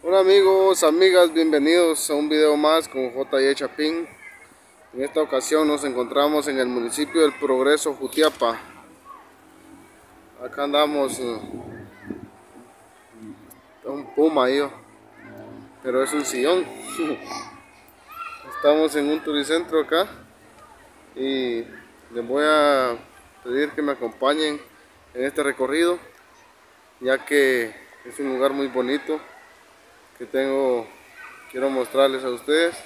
Hola amigos, amigas, bienvenidos a un video más con J.Y. Chapín. En esta ocasión nos encontramos en el municipio del Progreso, Jutiapa. Acá andamos uh, un puma ahí, oh. pero es un sillón. Estamos en un turicentro acá y les voy a pedir que me acompañen en este recorrido ya que es un lugar muy bonito que tengo quiero mostrarles a ustedes.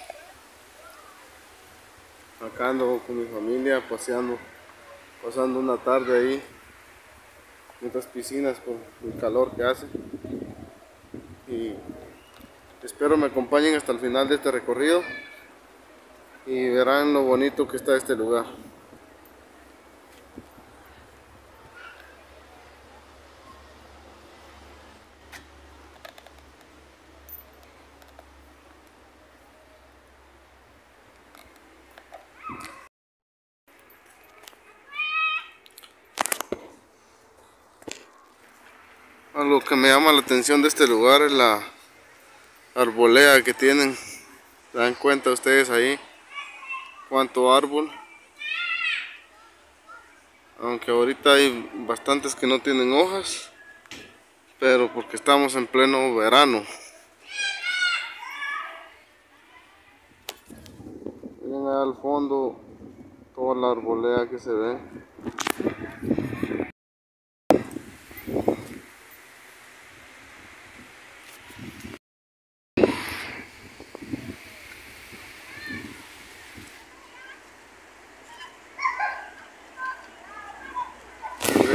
Acá ando con mi familia paseando pasando una tarde ahí en estas piscinas con el calor que hace. Y espero me acompañen hasta el final de este recorrido y verán lo bonito que está este lugar me llama la atención de este lugar es la arbolea que tienen. ¿Se dan cuenta ustedes ahí? Cuánto árbol. Aunque ahorita hay bastantes que no tienen hojas. Pero porque estamos en pleno verano. Miren al fondo toda la arbolea que se ve.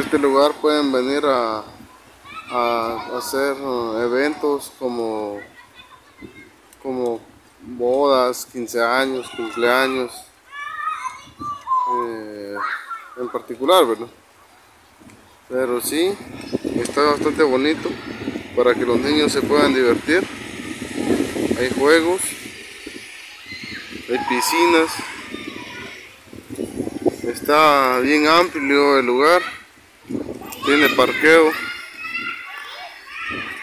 Este lugar pueden venir a, hacer uh, eventos como, como bodas, 15 años, cumpleaños, eh, en particular, ¿verdad? Pero sí, está bastante bonito para que los niños se puedan divertir. Hay juegos, hay piscinas, está bien amplio el lugar tiene parqueo.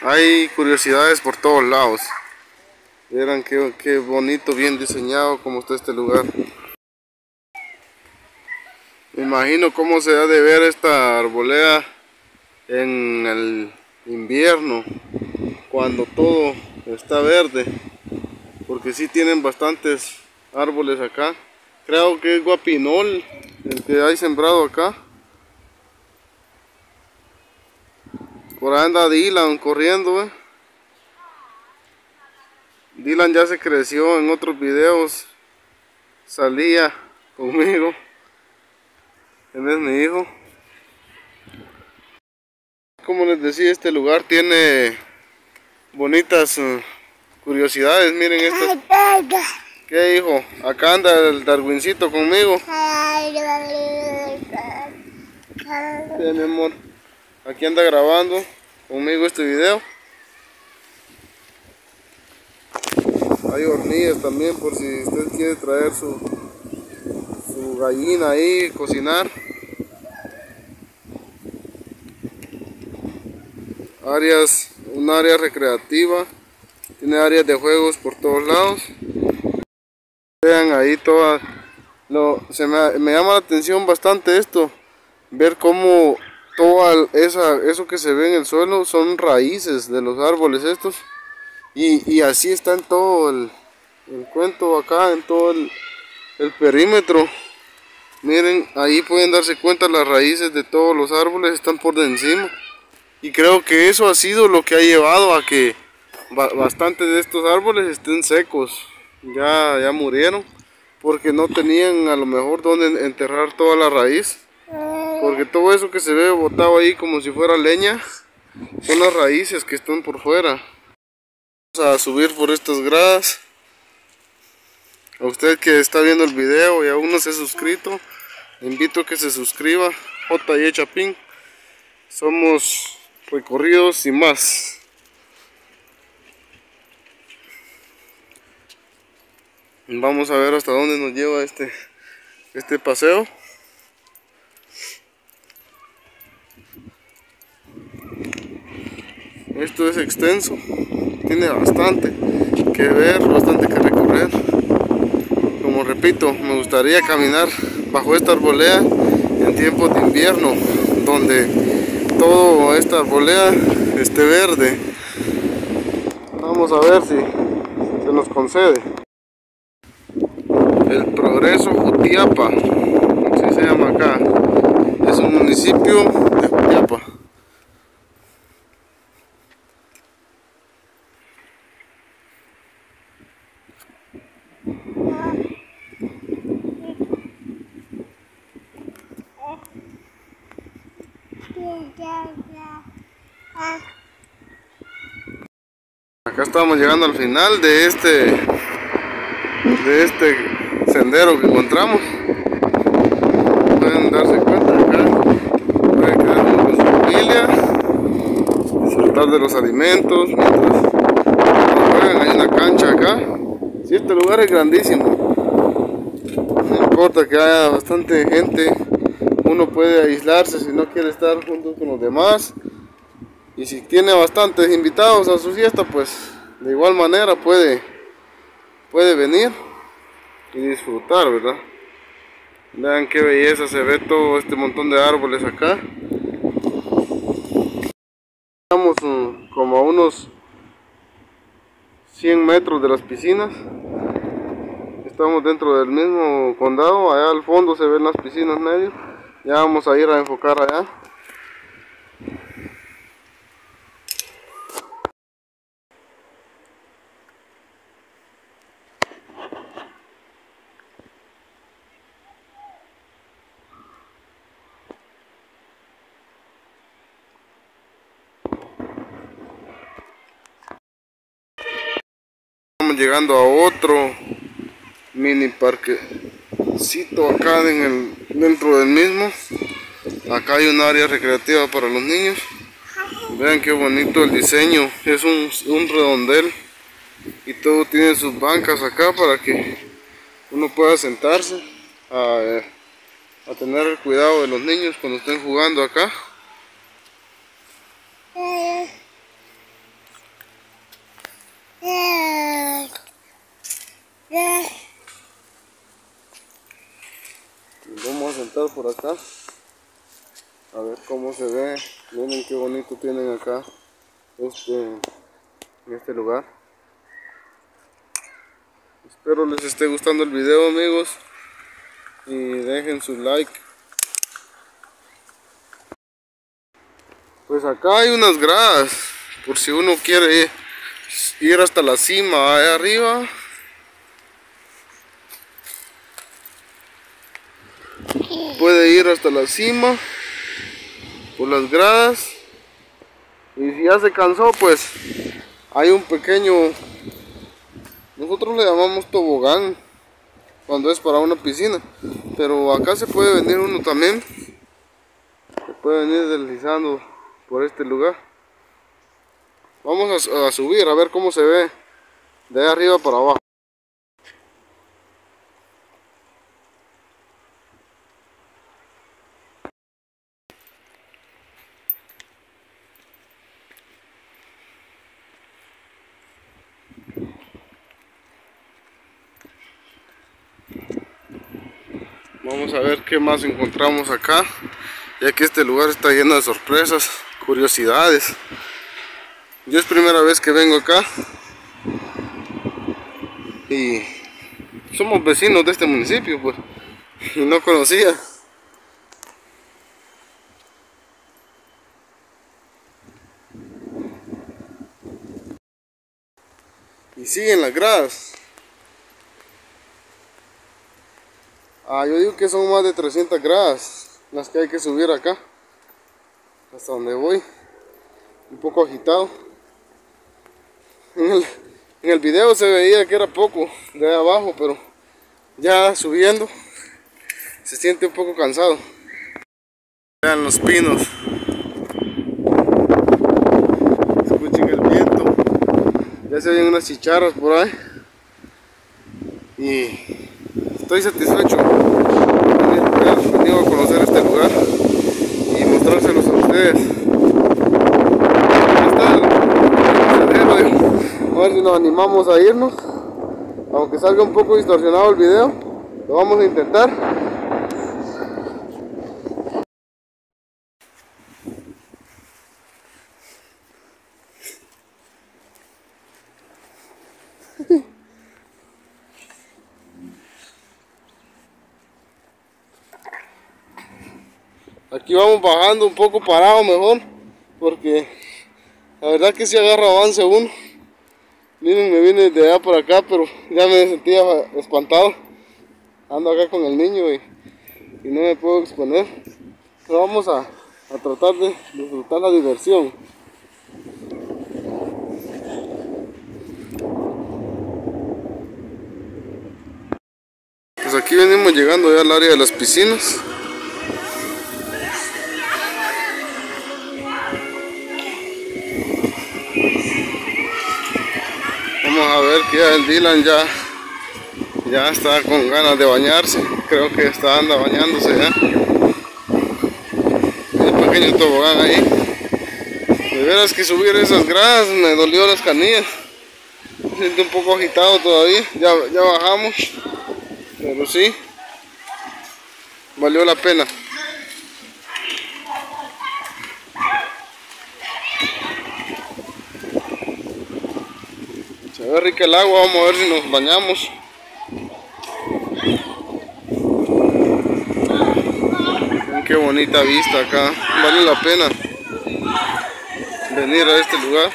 Hay curiosidades por todos lados. Verán qué, qué bonito bien diseñado como está este lugar. Me imagino cómo se ha de ver esta arboleda en el invierno cuando todo está verde porque si tienen bastantes árboles acá. Creo que es guapinol el que hay sembrado acá Por ahí anda Dylan corriendo, ¿eh? Dylan ya se creció en otros videos. Salía conmigo. Él es mi hijo. Como les decía, este lugar tiene bonitas uh, curiosidades. Miren esto. ¿Qué hijo? Acá anda el Darwincito conmigo. ¿Qué, mi amor? Aquí anda grabando conmigo este video. Hay hornillas también por si usted quiere traer su, su gallina ahí, cocinar. Áreas, un área recreativa. Tiene áreas de juegos por todos lados. Vean ahí toda... Lo, se me, me llama la atención bastante esto. Ver cómo todo eso que se ve en el suelo son raíces de los árboles estos. Y, y así está en todo el, el, cuento acá en todo el, el, perímetro. Miren ahí pueden darse cuenta las raíces de todos los árboles están por de encima. Y creo que eso ha sido lo que ha llevado a que bastantes de estos árboles estén secos. Ya, ya murieron porque no tenían a lo mejor donde enterrar toda la raíz porque todo eso que se ve botado ahí como si fuera leña son las raíces que están por fuera. Vamos a subir por estas gradas. A usted que está viendo el video y aún no se ha suscrito, le invito a que se suscriba. J.Y. Chapín. Somos recorridos y más. Vamos a ver hasta dónde nos lleva este, este paseo. Esto es extenso. tiene bastante que ver, bastante que recorrer. Como repito, me gustaría caminar bajo esta arbolea en tiempos de invierno, donde toda esta arbolea esté verde. Vamos a ver si se nos concede. El Progreso Jutiapa, así se llama acá. Es un municipio de Jutiapa. Acá estamos llegando al final de este de este sendero que encontramos. Pueden darse cuenta acá, pueden quedar con su familia, disfrutar de los alimentos mientras. Hay una cancha acá. Si este lugar es grandísimo, no importa que haya bastante gente, uno puede aislarse si no quiere estar junto con los demás. Y si tiene bastantes invitados a su fiesta, pues de igual manera puede, puede venir y disfrutar, ¿verdad? Vean qué belleza se ve todo este montón de árboles acá. Estamos como a unos 100 metros de las piscinas. Estamos dentro del mismo condado, allá al fondo se ven las piscinas medio. Ya vamos a ir a enfocar allá. Estamos llegando a otro mini parquecito acá dentro del mismo. Acá hay un área recreativa para los niños. Vean qué bonito el diseño. Es un, un redondel y todo tiene sus bancas acá para que uno pueda sentarse a, a tener el cuidado de los niños cuando estén jugando acá. Por acá. A ver cómo se ve. Miren qué bonito tienen acá este, en este lugar. Espero les esté gustando el video amigos. Y dejen su like. Pues acá hay unas gradas. Por si uno quiere ir hasta la cima allá arriba. Puede ir hasta la cima por las gradas. Y si ya se cansó, pues hay un pequeño, nosotros le llamamos tobogán cuando es para una piscina. Pero acá se puede venir uno también. Se puede venir deslizando por este lugar. Vamos a, subir a ver cómo se ve de arriba para abajo. Vamos a ver qué más encontramos acá, ya que este lugar está lleno de sorpresas, curiosidades. Yo es primera vez que vengo acá y somos vecinos de este municipio, pues, y no conocía. Y siguen las gradas. Ah, yo digo que son más de 300 gradas las que hay que subir acá. Hasta donde voy. Un poco agitado. En el, en video se veía que era poco de abajo, pero ya subiendo se siente un poco cansado. Vean los pinos. Escuchen el viento. Ya se ven unas chicharras por ahí. Y estoy satisfecho de venido a conocer este lugar y mostrárselos a ustedes. El ver si nos animamos a irnos. Aunque salga un poco distorsionado el video, lo vamos a intentar. Vamos bajando un poco parado mejor, porque la verdad que si agarra avance uno. Miren, me vine de allá por acá, pero ya me sentía espantado. Ando acá con el niño y, y no me puedo exponer. Pero vamos a, a tratar de disfrutar la diversión. Pues aquí venimos llegando ya al área de las piscinas. Vamos a ver que ya el Dylan ya, ya está con ganas de bañarse. Creo que está anda bañándose ya. Un pequeño tobogán ahí. De veras que subir esas gradas me dolió las canillas. Me siento un poco agitado todavía. Ya, ya bajamos. Pero sí. Valió la pena. Se ve rica el agua, vamos a ver si nos bañamos. Qué bonita vista acá, vale la pena venir a este lugar.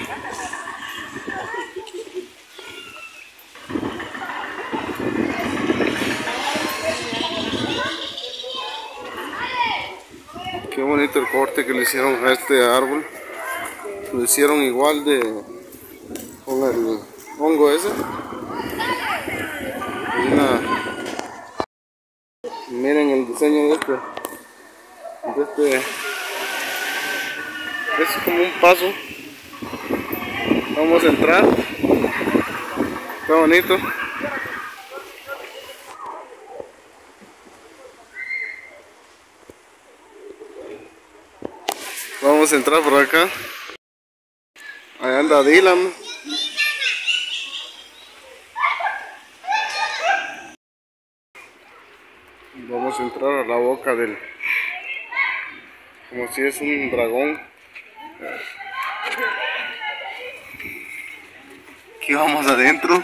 Qué bonito el corte que le hicieron a este árbol. Lo hicieron igual de con el hongo ese. Una... Miren el diseño de este. De este. Es como un paso. Vamos a entrar. Está bonito. Vamos a entrar por acá. Ahí anda Dylan. Entrar a la boca del... Como si es un dragón. Aquí vamos adentro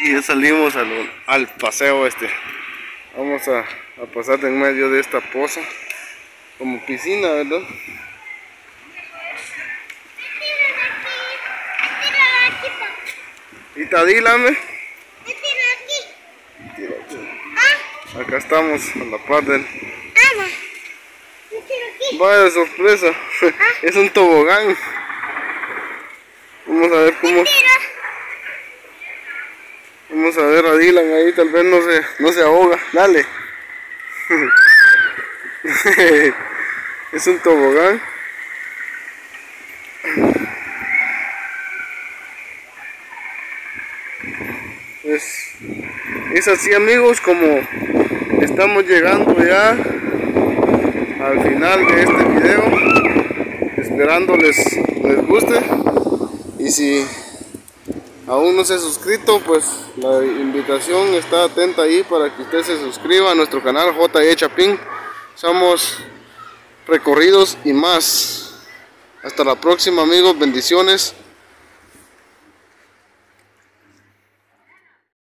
y ya salimos al, al paseo este. Vamos a, a pasar en medio de esta poza. Como piscina, ¿verdad? Y Tadílame. Acá estamos a la par del. Vaya sorpresa. es un tobogán. Vamos a ver cómo. Vamos a ver a Dylan ahí, tal vez no se, no se ahoga. Dale. es un tobogán. Es, es así amigos como estamos llegando ya al final de este video. Esperando les, guste. Y si aún no se ha suscrito pues la invitación está atenta ahí para que usted se suscriba a nuestro canal J.E. Chapín. Somos recorridos y más. Hasta la próxima amigos. Bendiciones